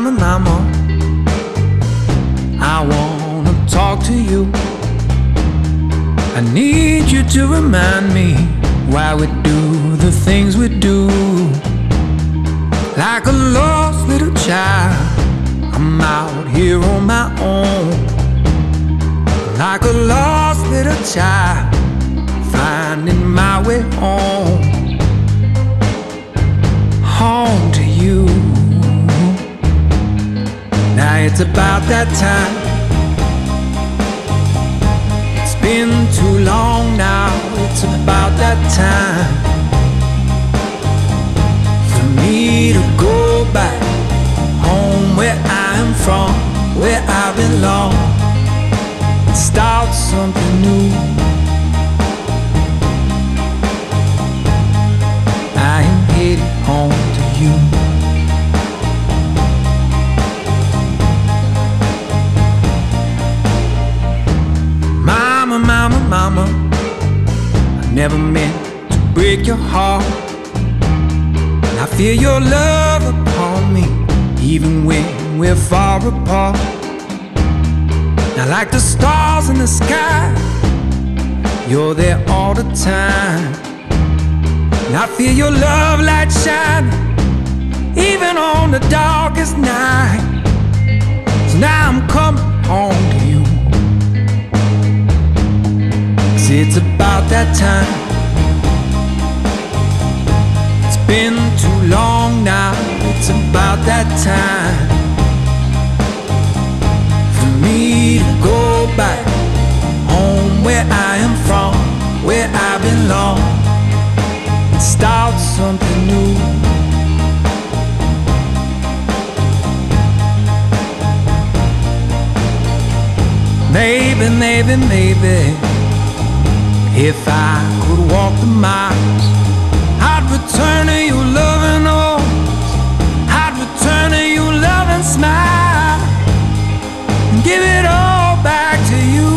mama. I wanna talk to you. I need you to remind me why we do the things we do. Like a lost little child, I'm out here on my own. Like a lost little child, finding my way. Home it's about that time. It's been too long now, it's about that time for me to go back home where I am from, where I belong, start something new. Never meant to break your heart. And I feel your love upon me, even when we're far apart. Now, like the stars in the sky, you're there all the time. And I feel your love light shining, even on the darkest night. It's about that time. It's been too long now, it's about that time for me to go back home where I am from, where I belong, and start something new. Maybe, maybe, maybe, if I could walk the miles, I'd return to your loving arms. I'd return to your loving smile and give it all back to you.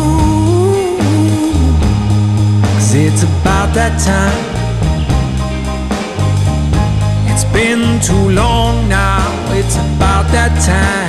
Cause it's about that time. It's been too long now, it's about that time